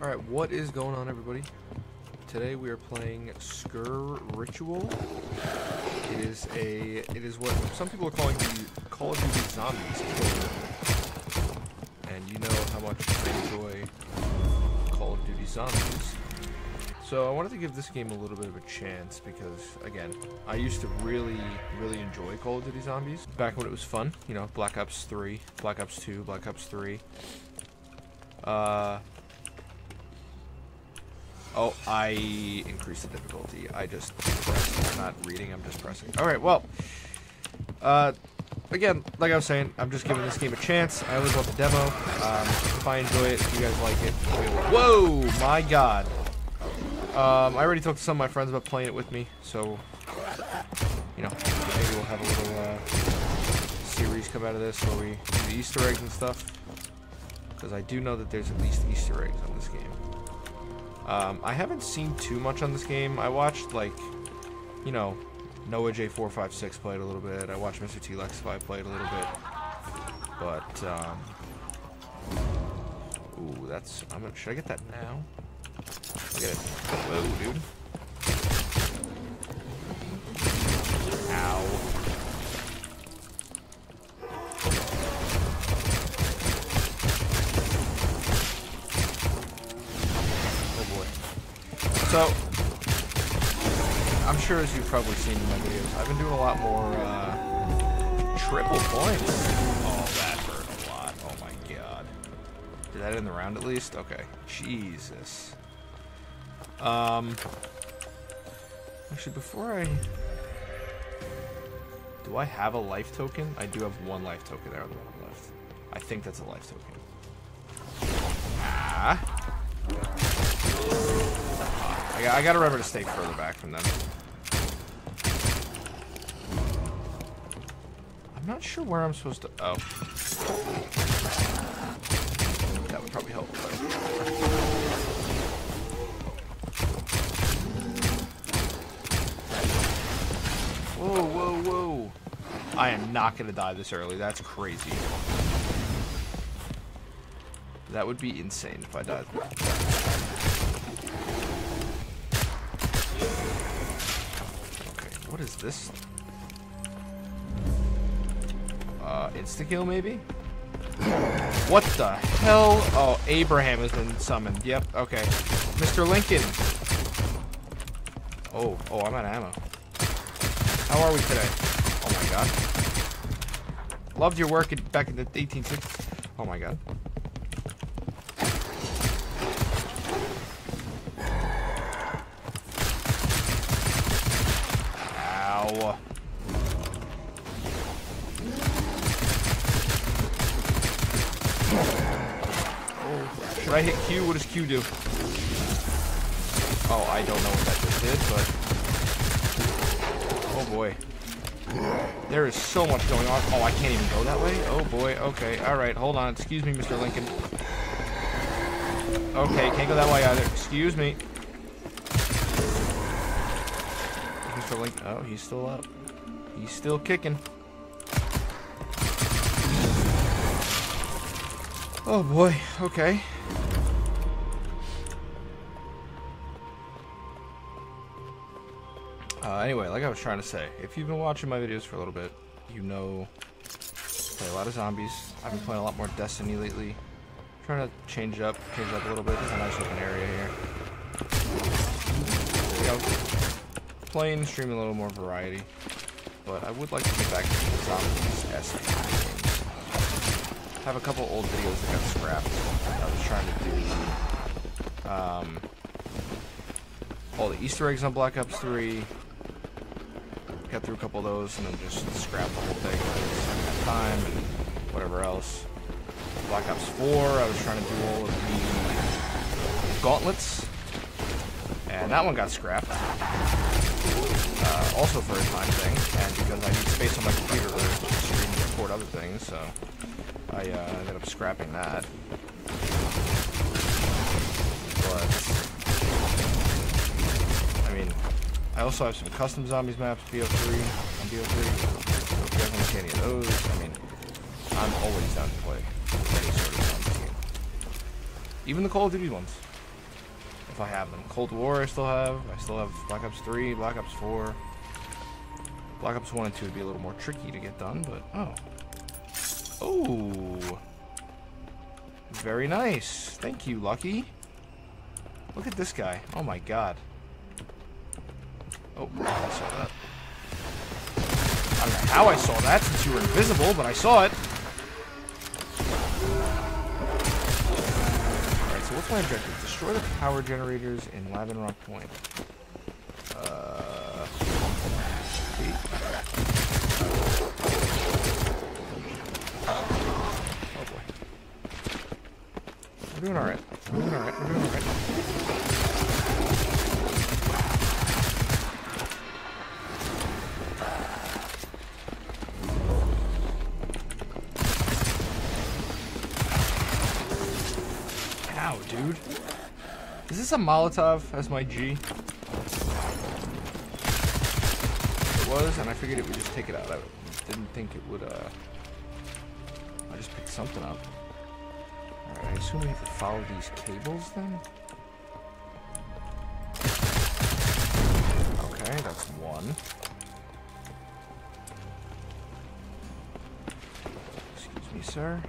Alright, what is going on everybody? Today we are playing Sker Ritual. It is a it is what some people are calling the Call of Duty Zombies. And you know how much I enjoy Call of Duty Zombies. So I wanted to give this game a little bit of a chance because again, I used to really, really enjoy Call of Duty Zombies. Back when it was fun, you know, Black Ops 3, Black Ops 2, Black Ops 3. Uh Oh, I increased the difficulty. I just pressed. I'm not reading, I'm just pressing. Alright, well. Uh, again, like I was saying, I'm just giving this game a chance. I only bought the demo. Um, if I enjoy it, if you guys like it. Whoa! My god. Um, I already talked to some of my friends about playing it with me, so, you know, maybe we'll have a little, uh, series come out of this where we do the Easter eggs and stuff. Because I do know that there's at least Easter eggs on this game. Um, I haven't seen too much on this game. I watched, like, you know, Noah J456 played a little bit. I watched MrTLexify played a little bit. But, um... Ooh, that's... I'm gonna, should I get that now? Look it. Whoa, dude. Ow. So, I'm sure as you've probably seen in my videos, I've been doing a lot more uh, triple points. Oh, that hurt a lot. Oh my god. Did that end the round at least? Okay. Jesus. Um. Actually, before I... Do I have a life token? I do have one life token there on the one left. I think that's a life token. Ah. I, got, I gotta remember to stay further back from them. I'm not sure where I'm supposed to... Oh. That would probably help. Whoa, whoa, whoa. I am not gonna die this early. That's crazy. That would be insane if I died. What is this? Uh, insta-kill maybe? What the hell? Oh, Abraham has been summoned. Yep, okay. Mr. Lincoln. Oh, oh, I'm out of ammo. How are we today? Oh my god. Loved your work back in the 1860s. Oh my god. Should I hit Q? What does Q do? Oh, I don't know what that just did, but... Oh boy. There is so much going on. Oh, I can't even go that way? Oh boy, okay. Alright, hold on. Excuse me, Mr. Lincoln. Okay, can't go that way either. Excuse me. Mr. Lincoln. Oh, he's still up. He's still kicking. Oh boy, okay. Uh, anyway, like I was trying to say, if you've been watching my videos for a little bit, you know I play a lot of zombies. I've been playing a lot more Destiny lately. I'm trying to change up, change up a little bit. There's a nice open area here. You know, playing, streaming a little more variety. But I would like to get back to the zombies have a couple old videos that got scrapped. I was trying to do um, all the Easter eggs on Black Ops 3. Got through a couple of those and then just scrap the whole thing. time and whatever else. Black Ops 4, I was trying to do all of the gauntlets. And that one got scrapped. Uh, also for a time thing, and because I need space on my computer to stream and record other things, so I uh, ended up scrapping that. But, I mean, I also have some custom zombies maps, BO3, on BO3. So if you guys want to see any of those, I mean, I'm always down to play any sort of zombie game. Even the Call of Duty ones. if I have them. Cold War I still have. I still have Black Ops 3, Black Ops 4. Black Ops 1 and 2 would be a little more tricky to get done, but oh. Oh. Very nice. Thank you, Lucky. Look at this guy. Oh my god. Oh, I saw that. I don't know how I saw that since you were invisible, but I saw it. Alright, so what's my objective? Destroy the power generators in Lavernock Point. Uh, oh boy. We're doing alright. We're doing alright. We're doing alright. This a Molotov as my G? It was, and I figured it would just take it out. I didn't think it would, uh... I just picked something up. Alright, I assume we have to follow these cables then? Okay, that's one. Excuse me, sir.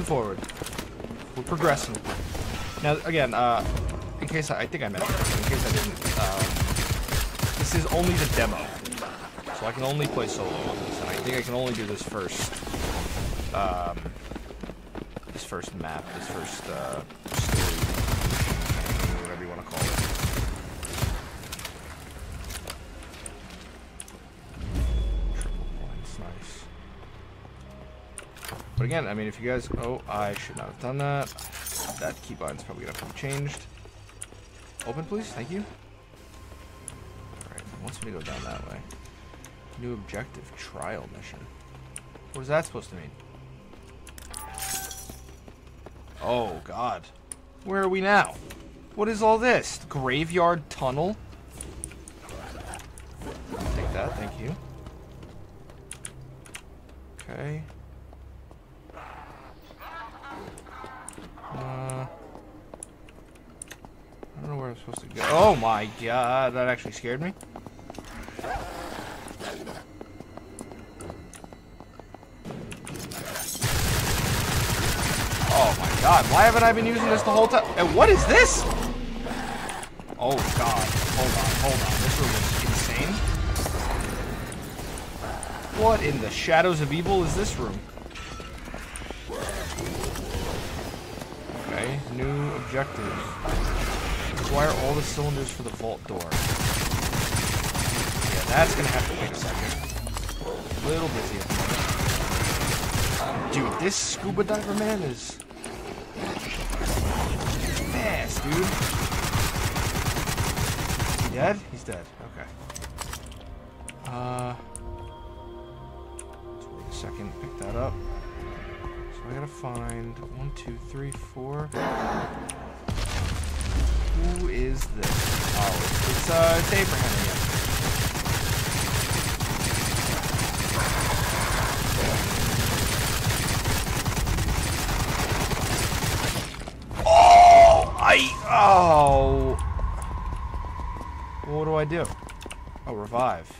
Moving forward. We're progressing. Now, again, uh, in case I, I think I mentioned this, in case I didn't, um, this is only the demo. So I can only play solo on this, and I think I can only do this first, um, this first map, this first, uh, story, whatever you want to call it. Triple points, nice. But again, I mean, if you guys... Oh, I should not have done that. That keybind's probably going to have to be changed. Open, please. Thank you. Alright, wants me to go down that way. New objective. Trial mission. What is that supposed to mean? Oh, God. Where are we now? What is all this? Graveyard tunnel? Take that, thank you. Okay. Uh, I don't know where I'm supposed to go. Oh my god, that actually scared me. Oh my god, why haven't I been using this the whole time? And what is this? Oh god, hold on, hold on. This room is insane. What in the shadows of evil is this room? Okay, new objectives. Acquire all the cylinders for the vault door. Yeah, that's gonna have to wait a second. A little busy at the moment. Dude, this scuba diver man is fast, dude. Is he dead? He's dead. Okay. Uh, wait a second. Pick that up. So I gotta find one, two, three, four. Who is this? Oh, it's uh, it's Abraham again. Oh, I oh. What do I do? Oh, revive.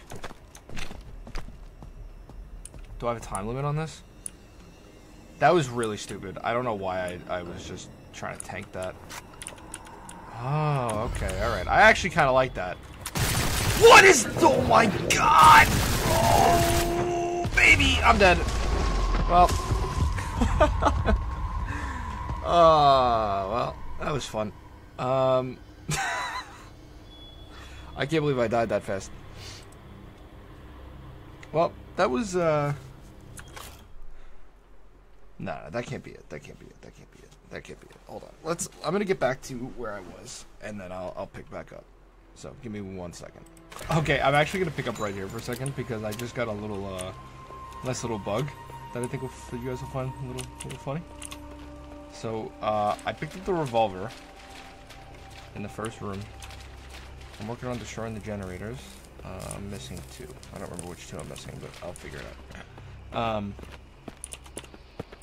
Do I have a time limit on this? That was really stupid. I don't know why I, I was just trying to tank that. Oh, okay, alright. I actually kind of like that. What is... Oh my god! Oh, baby! I'm dead. Well. uh, well, that was fun. Um... I can't believe I died that fast. Well, that was, uh... No, no, that can't be it. That can't be it. That can't be it. That can't be it. Hold on. Let's. I'm gonna get back to where I was, and then I'll I'll pick back up. So give me one second. Okay, I'm actually gonna pick up right here for a second because I just got a little uh, nice little bug that I think will, that you guys will find a little little funny. So uh, I picked up the revolver in the first room. I'm working on destroying the generators. Uh, I'm missing two. I don't remember which two I'm missing, but I'll figure it out. Um,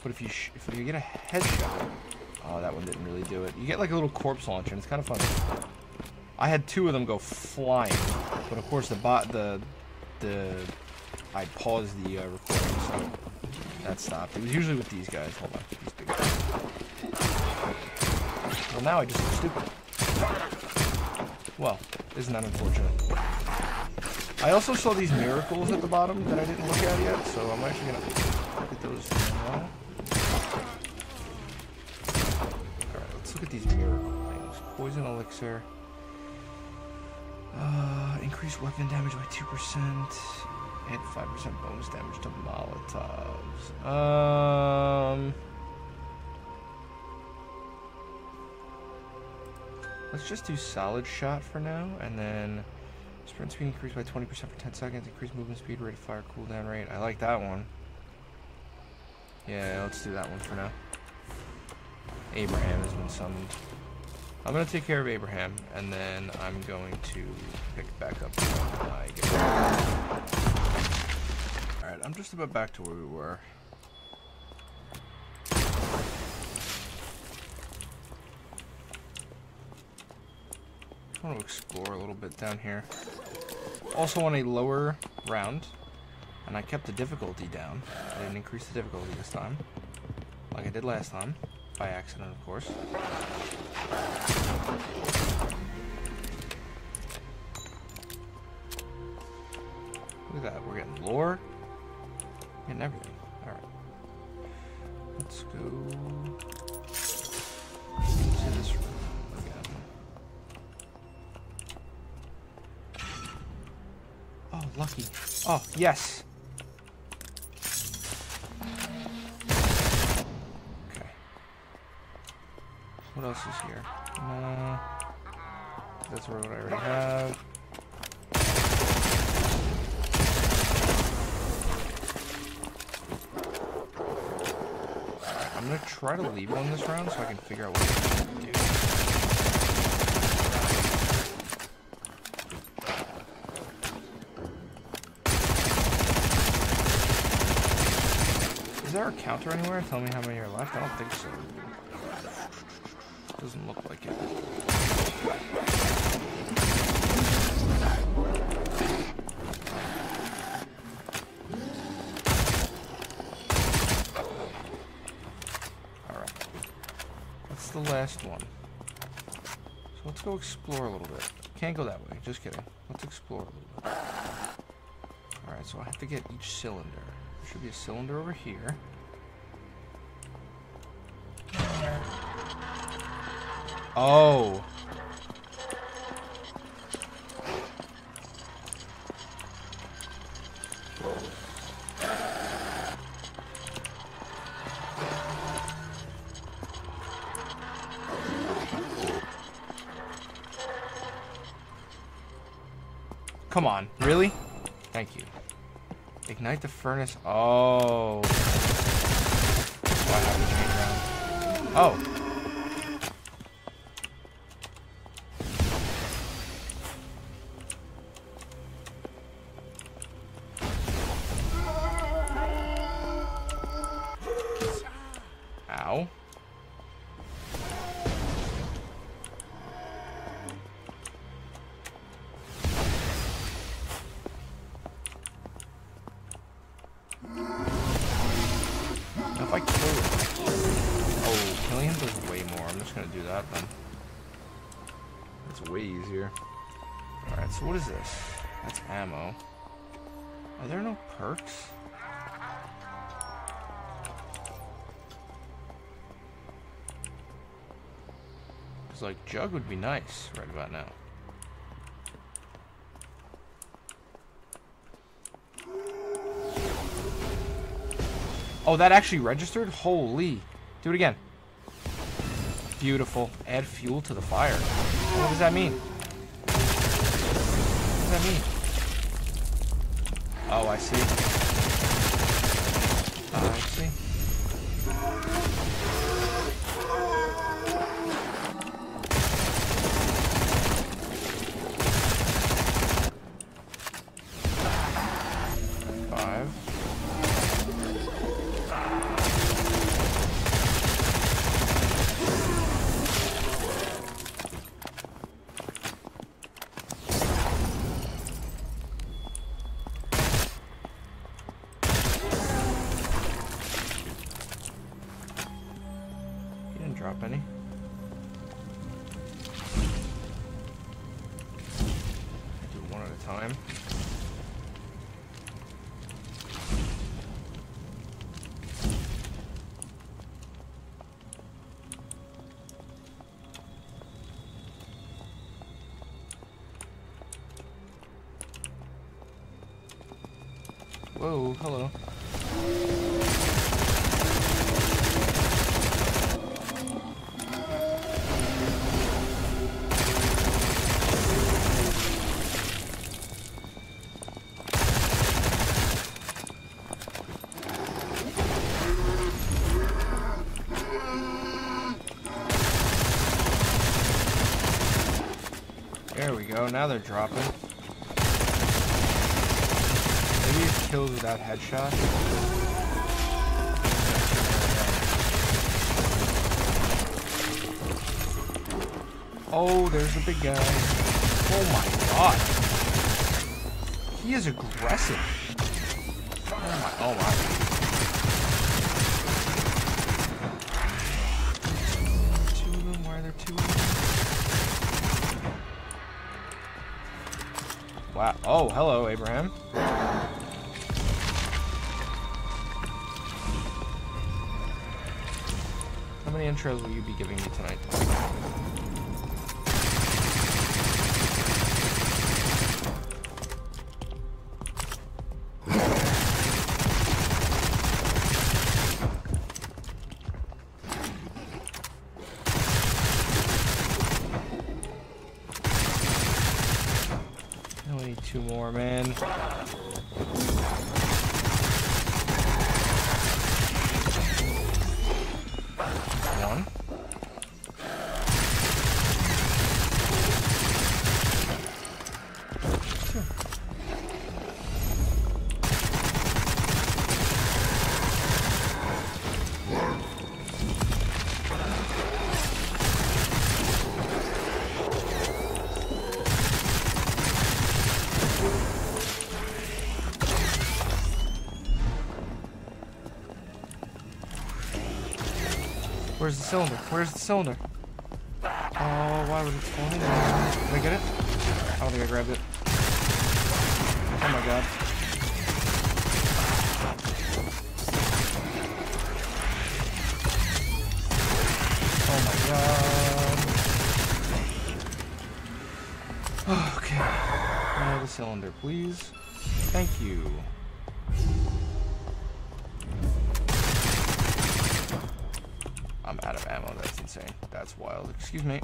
but if you if you get a headshot, oh, that one didn't really do it. You get like a little corpse launcher, and it's kind of funny. I had two of them go flying, but of course the bot the the I paused the uh, recording, so that stopped. It was usually with these guys. Hold on, these big guys. Well, now I just look stupid. Well, isn't that unfortunate? I also saw these miracles at the bottom that I didn't look at yet, so I'm actually gonna look at those now. Alright, let's look at these miracle things. Poison elixir. Uh, increase weapon damage by 2%. Add 5% bonus damage to Molotovs. Um... Let's just do solid shot for now, and then sprint speed increased by 20% for 10 seconds, increase movement speed, rate of fire, cooldown rate. I like that one. Yeah, let's do that one for now. Abraham has been summoned. I'm gonna take care of Abraham, and then I'm going to pick back up Alright, I'm just about back to where we were. I want to explore a little bit down here. Also on a lower round, and I kept the difficulty down. I didn't increase the difficulty this time, like I did last time, by accident, of course. Look at that, we're getting lore, getting everything. Alright. Let's go this room. Oh, lucky. Oh, yes. What else is here? No. That's what I already have. I'm gonna try to leave one this round so I can figure out what to do. Is there a counter anywhere? Tell me how many are left? I don't think so. Doesn't look like it. The last one. So let's go explore a little bit. Can't go that way, just kidding. Let's explore a little bit. Alright, so I have to get each cylinder. There should be a cylinder over here. Oh. Come on, really? Thank you. Ignite the furnace. Oh. Oh. jug would be nice right about now. Oh, that actually registered? Holy. Do it again. Beautiful. Add fuel to the fire. What does that mean? What does that mean? Oh, I see. Oh, I see. Go, now they're dropping. Maybe it's kills without headshot. Oh, there's the big guy. Oh my god. He is aggressive. Oh my, oh my. Oh, hello, Abraham. How many intros will you be giving me tonight? Where's the cylinder? Where's the cylinder? Oh, why would it spawn in there? Did I get it? I don't think I grabbed it. Oh my god. Oh my god. Okay. Now the cylinder, please. Thank you. Excuse me.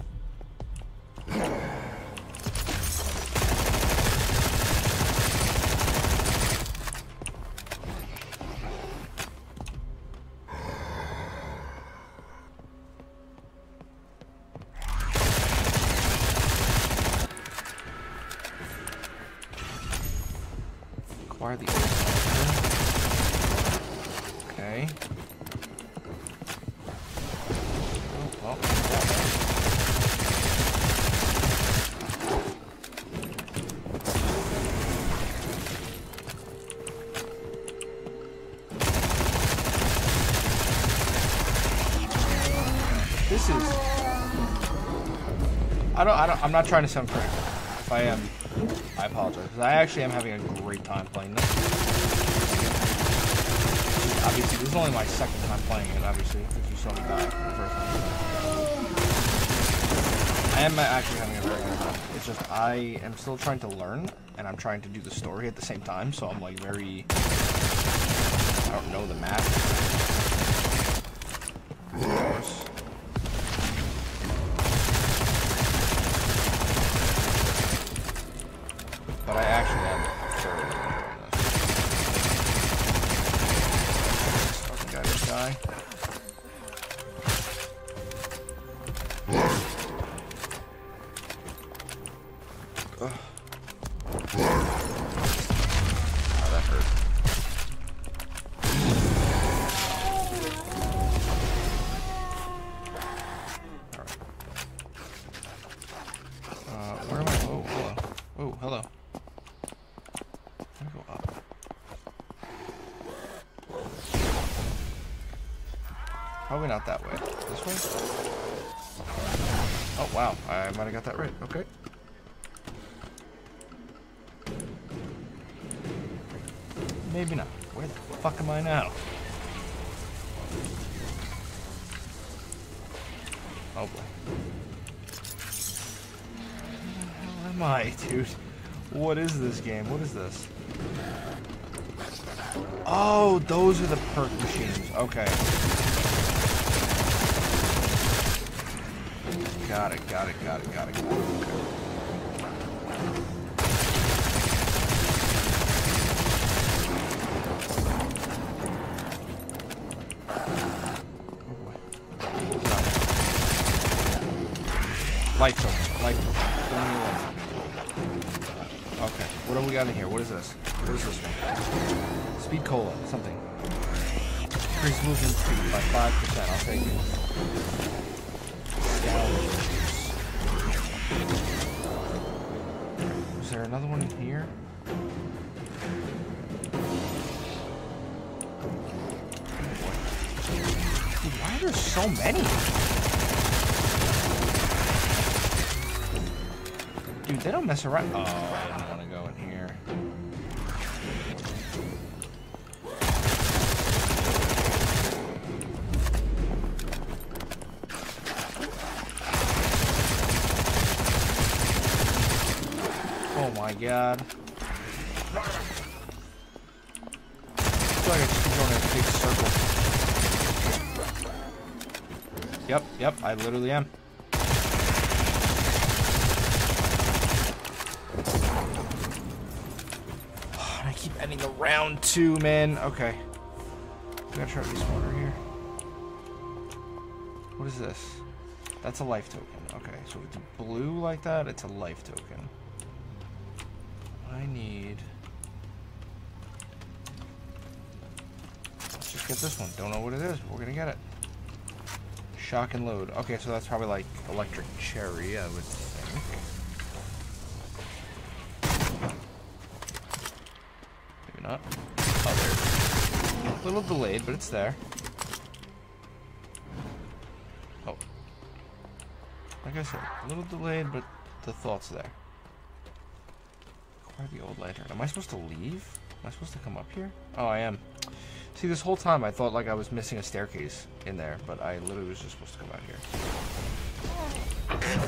This is. I don't. I don't. I'm not trying to sound critical. If I am, I apologize. I actually am having a great time playing this. Obviously, this is only my second time playing it. Obviously, because you saw me die the first time. I am actually having a very good time. It's just I am still trying to learn, and I'm trying to do the story at the same time. So I'm like very. I don't know the map. Oh boy. Where am I, dude? What is this game? What is this? Oh, those are the perk machines. Okay. Got it, got it, got it, got it, got it. Okay. 10, I'll take Is there another one here? Dude, why are there so many? Dude, they don't mess around. Oh, Yep, yep, I literally am. Oh, and I keep ending the round two, man. Okay. I'm gonna try this corner here. What is this? That's a life token. Okay, so it's blue like that, it's a life token. I need... Let's just get this one. Don't know what it is, but we're gonna get it. Shock and load. Okay, so that's probably like electric cherry, I would think. Maybe not. Oh, there. A little delayed, but it's there. Oh. Like I said, a little delayed, but the thought's there. Acquire the old lantern. Am I supposed to leave? Am I supposed to come up here? Oh, I am. See, this whole time I thought like I was missing a staircase in there, but I literally was just supposed to come out here.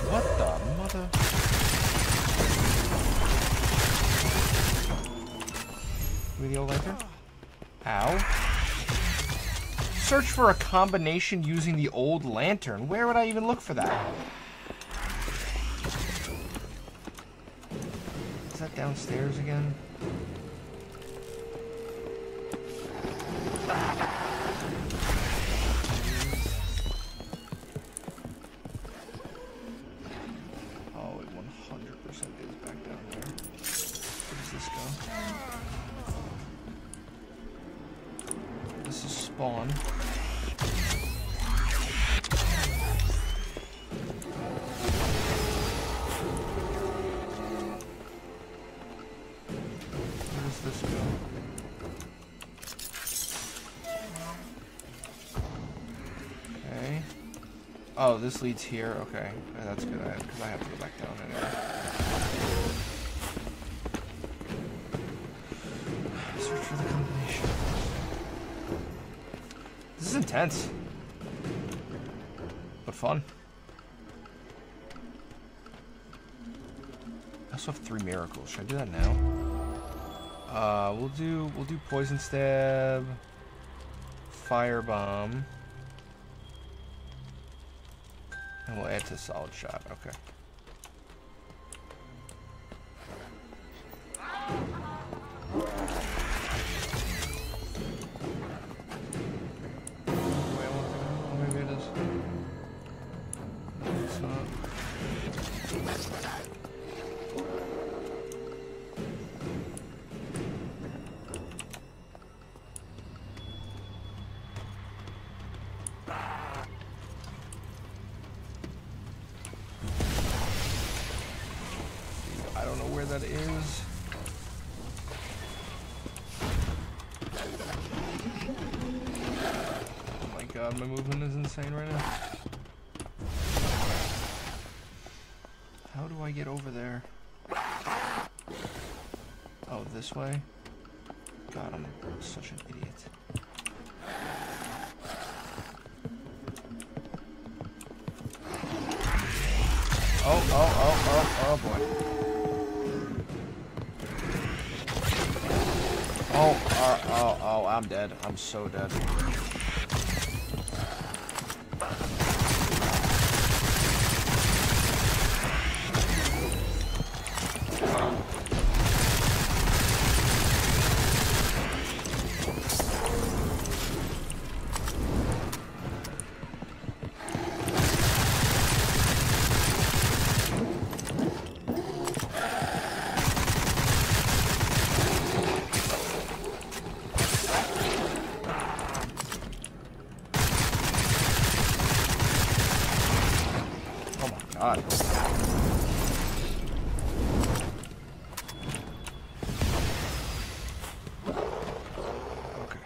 What the mother? Give me the old lantern. Ow. Search for a combination using the old lantern. Where would I even look for that? Is that downstairs again? Spawn. Oh, this leads here. Okay, that's good. Because I, have to go back down anyway. Intense, but fun. I also have three miracles. Should I do that now? Uh, we'll do we'll do poison stab. firebomb. And we'll add to solid shot. Okay. Where that is. Oh my god, my movement is insane right now. How do I get over there? Oh, this way? God, I'm such an idiot. Oh, oh, oh, oh, oh boy. Oh, oh, I'm dead. I'm so dead. Oh my god. Okay.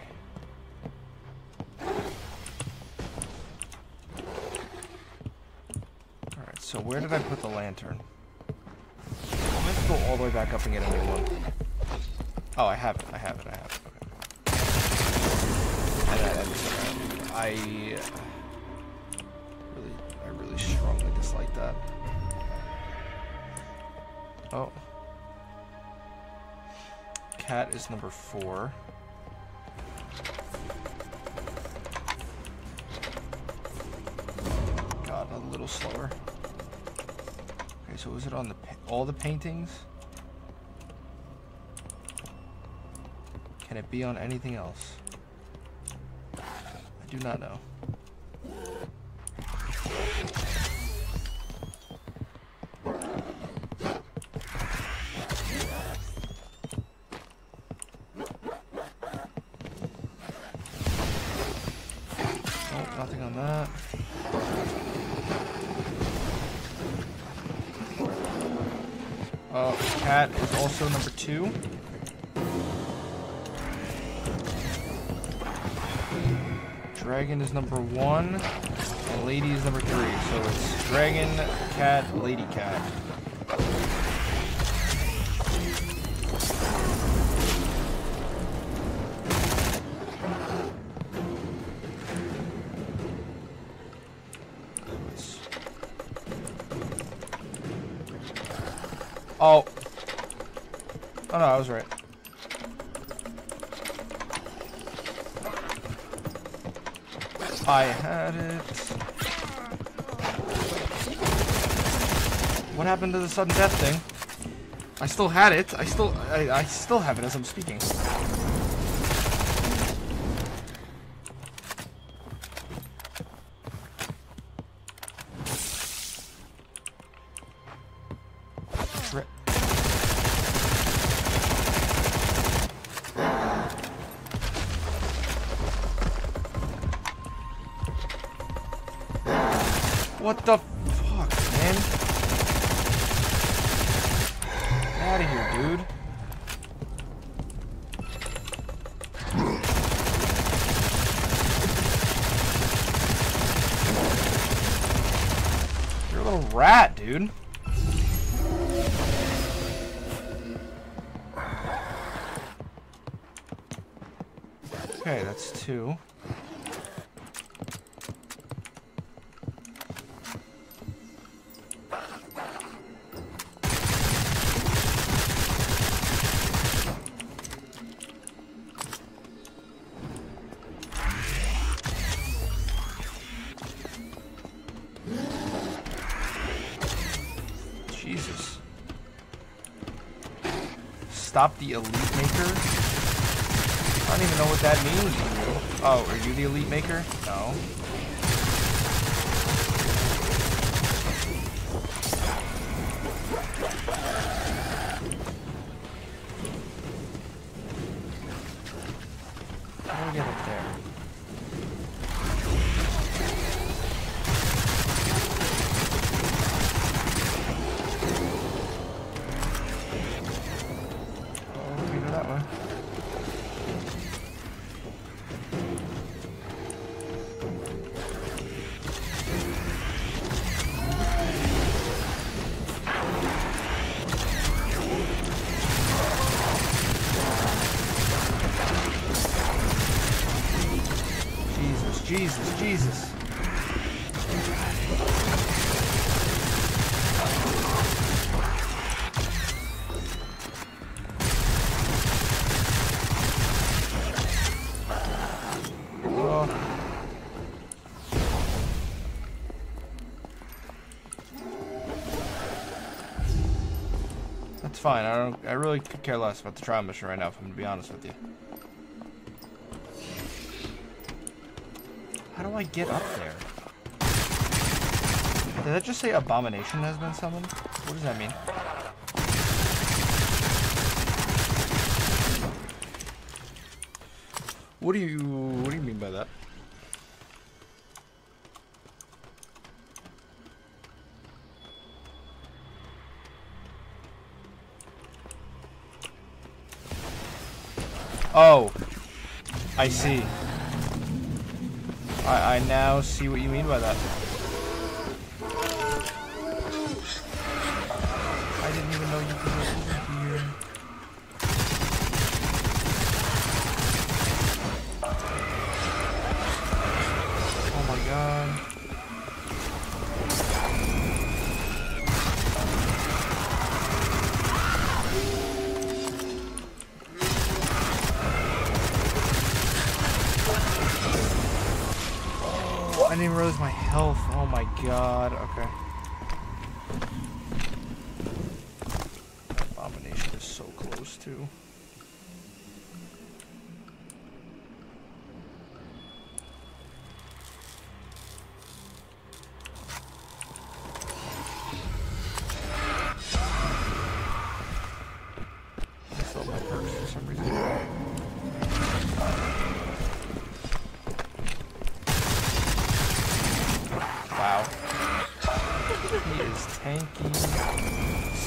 Alright, so where did I put the lantern? I'm gonna go all the way back up and get a new one. Oh, I have it, I have it, I have it. Okay. I, I, really, I really strongly dislike that. Oh. Cat is number four. God, a little slower. So is it on the all the paintings? Can it be on anything else? I do not know. Two. Dragon is number one, and lady is number three. So it's dragon, cat, lady, cat. Oh. Oh no, I was right. I had it. What happened to the sudden death thing? I still had it. I still, I, I still have it as I'm speaking. Jesus. Stop the elite maker? I don't even know what that means. Oh, are you the elite maker? No. That's fine. I don't. I really could care less about the trial mission right now. If I'm gonna be honest with you. How do I get up there? Did that just say abomination has been summoned? What does that mean? What do you what do you mean by that? Oh, I see. I, I now see what you mean by that.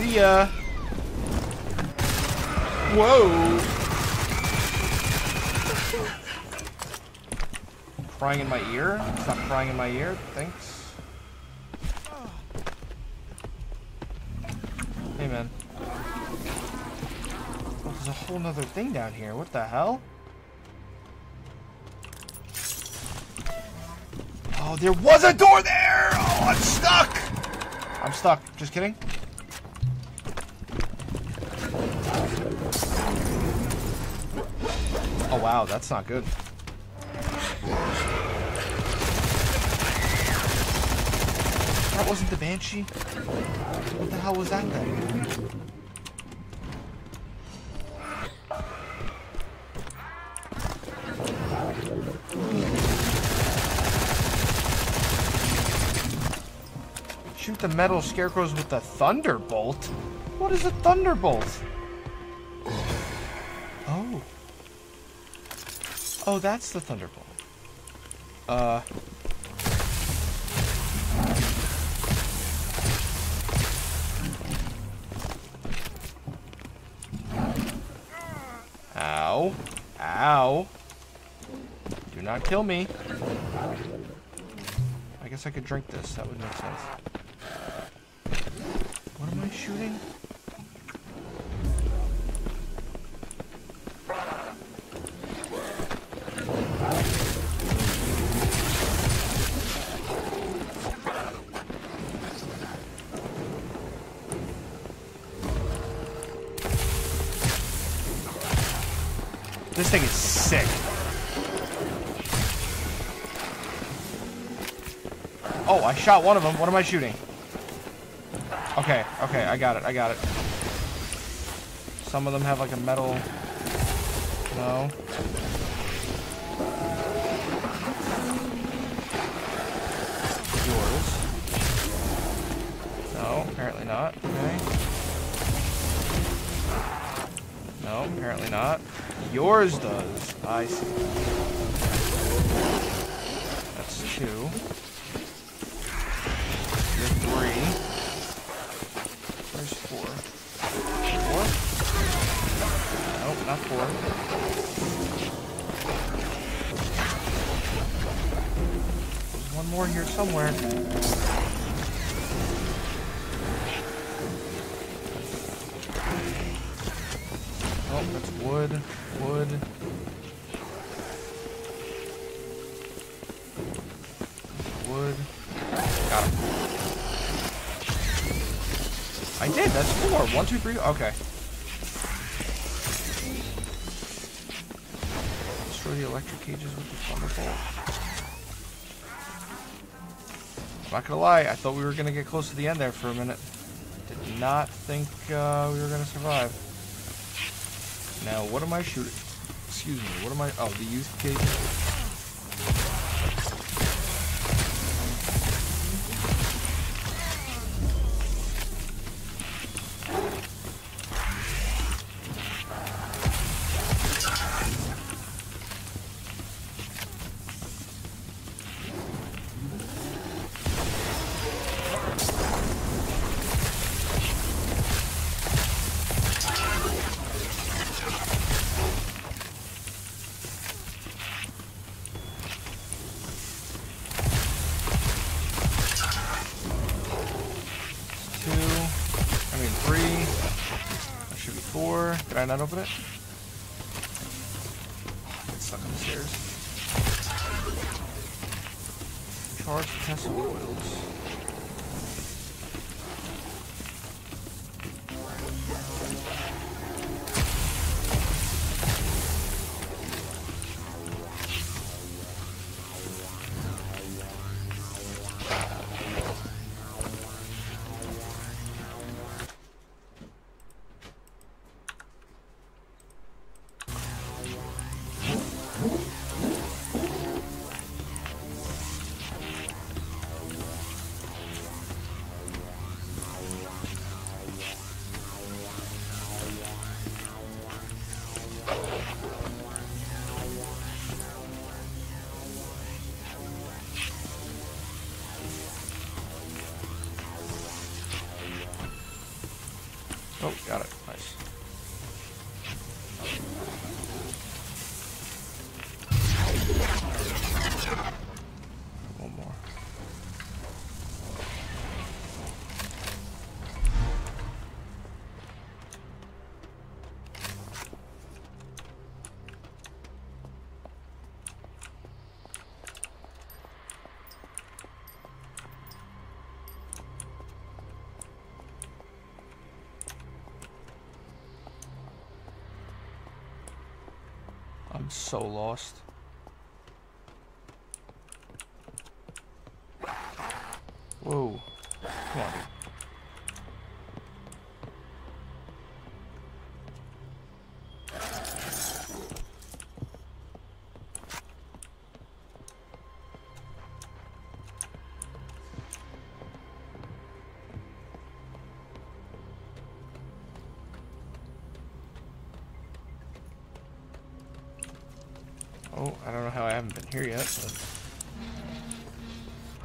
See ya. Whoa. Crying in my ear? Stop crying in my ear. Thanks. Hey, man. Oh, there's a whole nother thing down here. What the hell? Oh, there was a door there! Oh, I'm stuck! I'm stuck. Just kidding. Wow. That's not good. That wasn't the Banshee? What the hell was that then? Shoot the metal scarecrows with the thunderbolt? What is a thunderbolt? Oh, that's the thunderbolt. Uh. Ow. Ow. Do not kill me. I guess I could drink this. That would make sense. What am I shooting? Thing is sick. Oh, I shot one of them. What am I shooting? Okay, okay, I got it, I got it. Some of them have like a metal... No. Yours. No, apparently not. Okay. No, apparently not. Yours does. I see. That's two. You're three. Where's four? Four? Nope, not four. There's one more here somewhere. Two, okay. Destroy the electric cages with the thunderbolt. Not gonna lie, I thought we were gonna get close to the end there for a minute. Did not think uh, we were gonna survive. Now, what am I shooting? Excuse me, what am I? Oh, the youth cage. Did I it? So lost. Oh, I don't know how I haven't been here yet, but...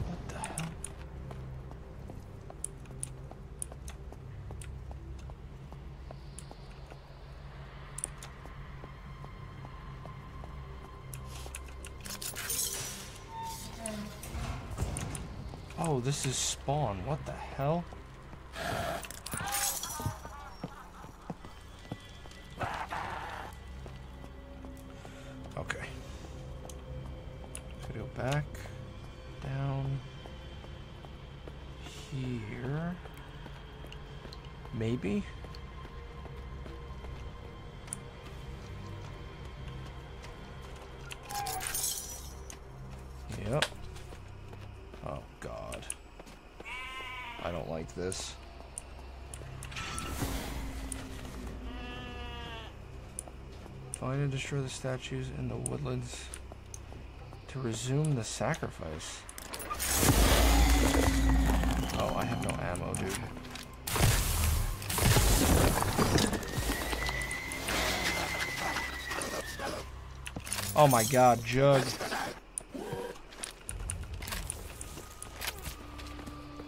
What the hell? Oh, this is spawn. What the hell? Destroy the statues in the woodlands to resume the sacrifice. Oh, I have no ammo, dude. Oh my god, Jug.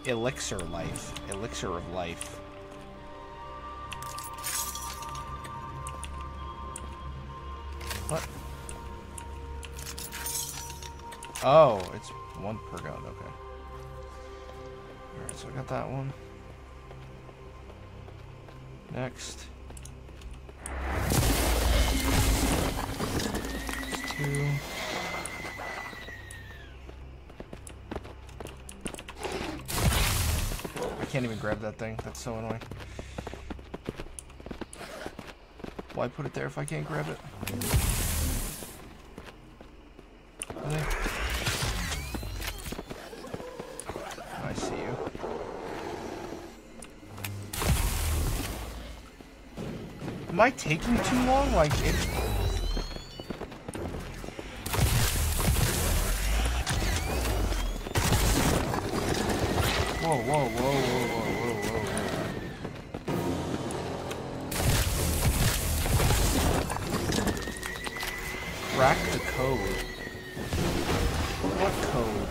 Elixir life. Elixir of life. What? Oh, it's one per gun, okay. Alright, so I got that one. Next. I can't even grab that thing. That's so annoying. Why put it there if I can't grab it? Am I taking too long? Like, it... Whoa, whoa, whoa, whoa, whoa, whoa, whoa. Crack the code. What code?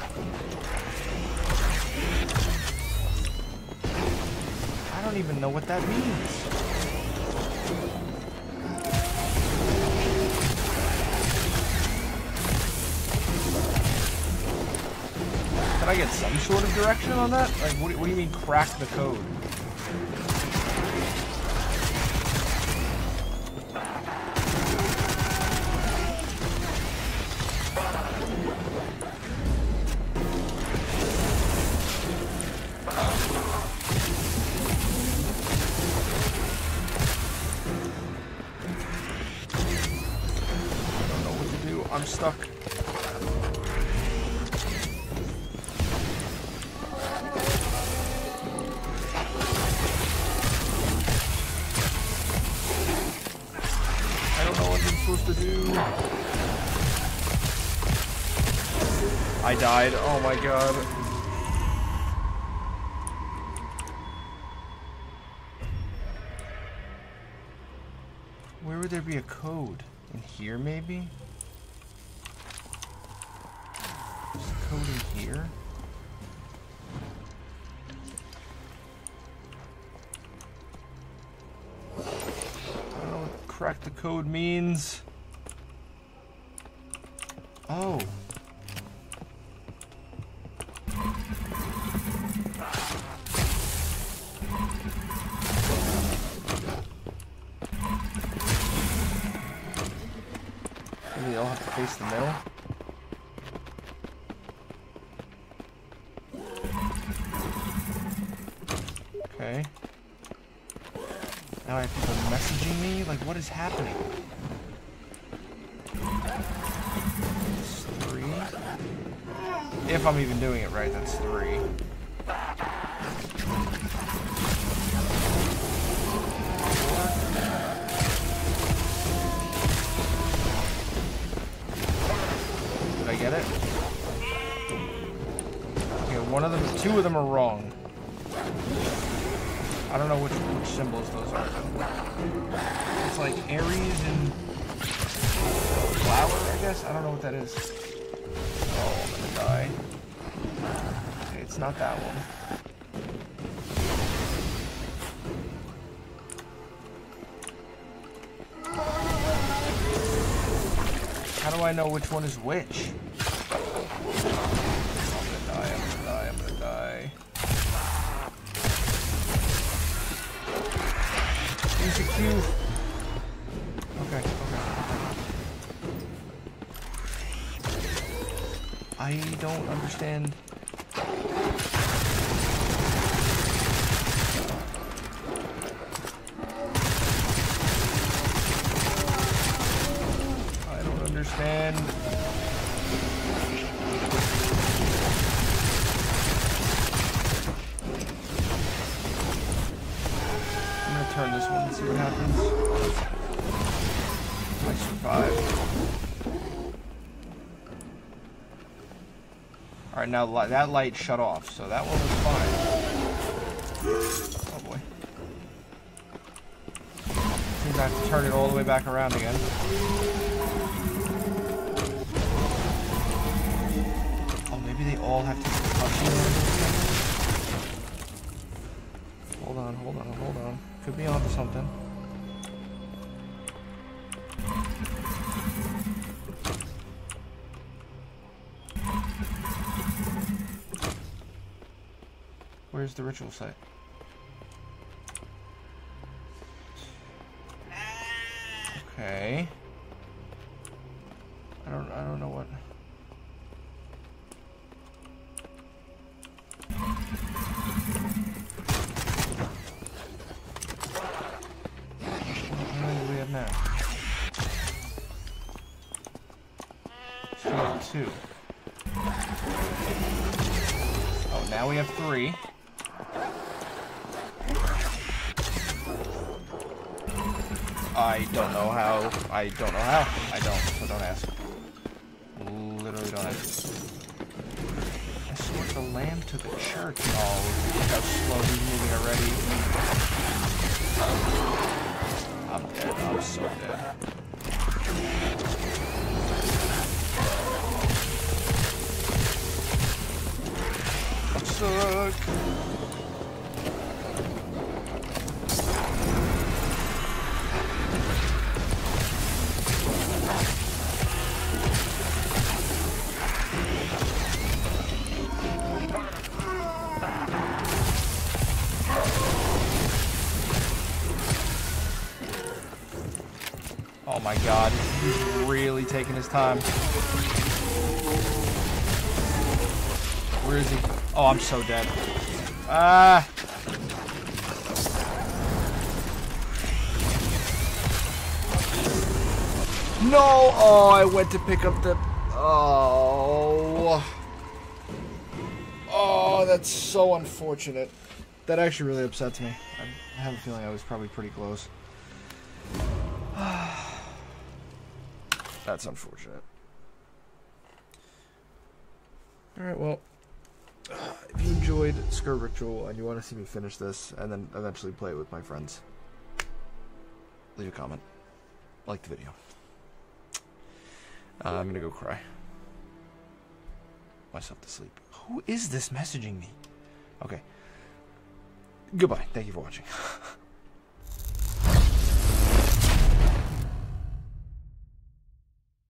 I don't even know what that means. Direction on that? Like, what, what do you mean crack the code? Stuck. Died. Oh my god. Where would there be a code? In here, maybe? There's a code in here? I don't know what crack the code means. Oh. Messaging me? Like, what is happening? It's three. If I'm even doing it right, that's three. Did I get it? Okay, one of them, two of them are wrong. I don't know which, which symbols those are. Know what that is. Oh, I'm gonna die. It's not that one. How do I know which one is which? Understand. I don't understand. I'm gonna turn this one and see what happens. I survived. Alright, now that light shut off, so that one was fine. Oh boy. Seems I have to turn it all the way back around again. Oh, maybe they all have to Hold on, hold on, hold on. Could be onto something. Where's the ritual site? Okay. Oh my god, he's really taking his time. Where is he? Oh, I'm so dead. Ah! No! Oh, I went to pick up the... Oh... Oh, that's so unfortunate. That actually really upsets me. I have a feeling I was probably pretty close. That's unfortunate. Alright, well, uh, if you enjoyed Sker Ritual and you want to see me finish this and then eventually play it with my friends, leave a comment. Like the video. Uh, I'm gonna go cry. Myself to sleep. Who is this messaging me? Okay. Goodbye. Thank you for watching.